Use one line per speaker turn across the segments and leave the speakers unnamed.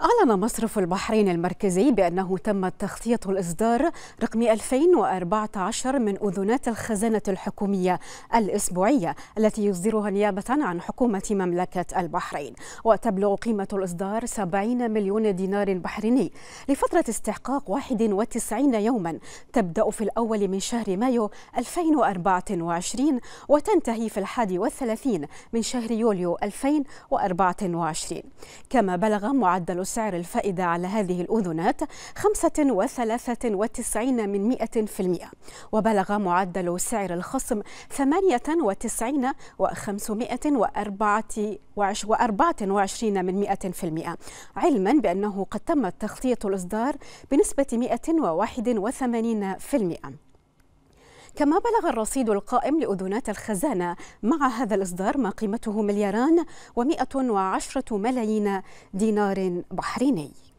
أعلن مصرف البحرين المركزي بأنه تم تغطية الإصدار رقم 2014 من أذونات الخزانة الحكومية الأسبوعية التي يصدرها نيابة عن حكومة مملكة البحرين. وتبلغ قيمة الإصدار 70 مليون دينار بحريني لفترة استحقاق 91 يوما تبدأ في الأول من شهر مايو 2024 وتنتهي في الحادي والثلاثين من شهر يوليو 2024 كما بلغ معدل سعر الفائدة على هذه الأذنات 95 من في المئة. وبلغ معدل سعر الخصم 98 و524 من في المئة. علما بأنه قد تم تغطية الإصدار بنسبة 181 في المئة. كما بلغ الرصيد القائم لأذونات الخزانة مع هذا الإصدار ما قيمته ملياران ومئة وعشرة ملايين دينار بحريني.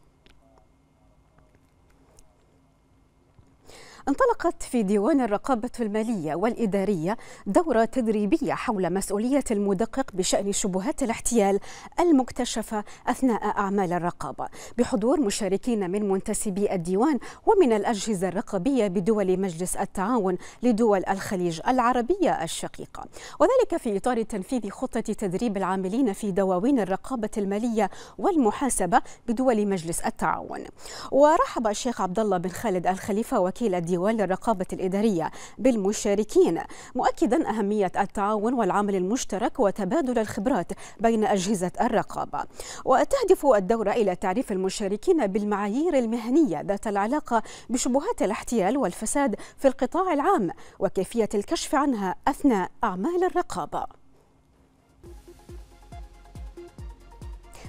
انطلقت في ديوان الرقابة المالية والإدارية دورة تدريبية حول مسؤولية المدقق بشأن شبهات الاحتيال المكتشفة أثناء أعمال الرقابة. بحضور مشاركين من منتسبي الديوان ومن الأجهزة الرقابية بدول مجلس التعاون لدول الخليج العربية الشقيقة. وذلك في إطار تنفيذ خطة تدريب العاملين في دواوين الرقابة المالية والمحاسبة بدول مجلس التعاون. ورحب الشيخ عبد الله بن خالد الخليفة وكيل الديوان ديوان للرقابة الإدارية بالمشاركين مؤكدا أهمية التعاون والعمل المشترك وتبادل الخبرات بين أجهزة الرقابة. وتهدف الدورة إلى تعريف المشاركين بالمعايير المهنية ذات العلاقة بشبهات الاحتيال والفساد في القطاع العام وكيفية الكشف عنها أثناء أعمال الرقابة.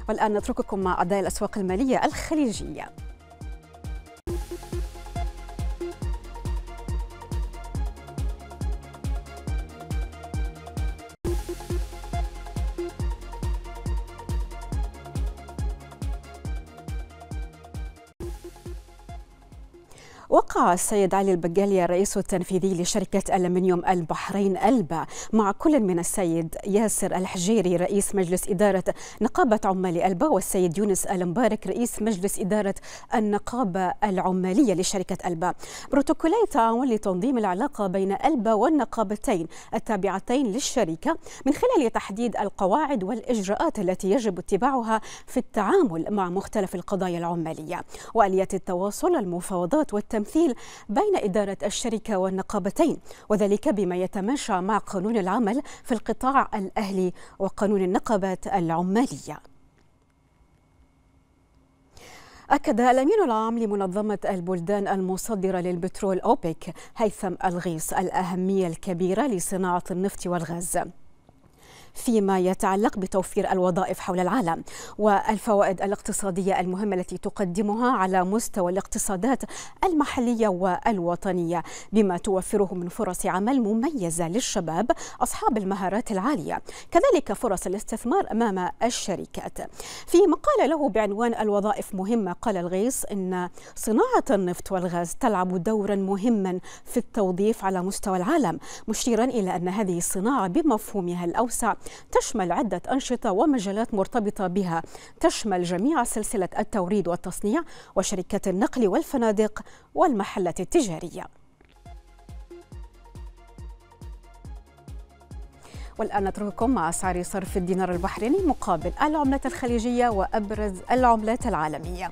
والآن نترككم مع أداء الأسواق المالية الخليجية. وقع السيد علي البقالي الرئيس التنفيذي لشركة ألمنيوم البحرين ألبا مع كل من السيد ياسر الحجيري رئيس مجلس إدارة نقابة عمال ألبا والسيد يونس المبارك رئيس مجلس إدارة النقابة العمالية لشركة ألبا. بروتوكولي تعاون لتنظيم العلاقة بين ألبا والنقابتين التابعتين للشركة من خلال تحديد القواعد والإجراءات التي يجب اتباعها في التعامل مع مختلف القضايا العمالية. وآلية التواصل المفاوضات والتنفيذ التمثيل بين إدارة الشركة والنقابتين وذلك بما يتماشى مع قانون العمل في القطاع الأهلي وقانون النقابات العمالية. أكد الأمين العام لمنظمة البلدان المصدرة للبترول أوبك هيثم الغيص الأهمية الكبيرة لصناعة النفط والغاز. فيما يتعلق بتوفير الوظائف حول العالم والفوائد الاقتصادية المهمة التي تقدمها على مستوى الاقتصادات المحلية والوطنية بما توفره من فرص عمل مميزة للشباب أصحاب المهارات العالية كذلك فرص الاستثمار أمام الشركات. في مقال له بعنوان الوظائف مهمة قال الغيص إن صناعة النفط والغاز تلعب دورا مهما في التوظيف على مستوى العالم مشيرا إلى أن هذه الصناعة بمفهومها الأوسع تشمل عدة أنشطة ومجالات مرتبطة بها. تشمل جميع سلسلة التوريد والتصنيع وشركات النقل والفنادق والمحلات التجارية. والآن نترككم مع أسعار صرف الدينار البحريني مقابل العملات الخليجية وأبرز العملات العالمية.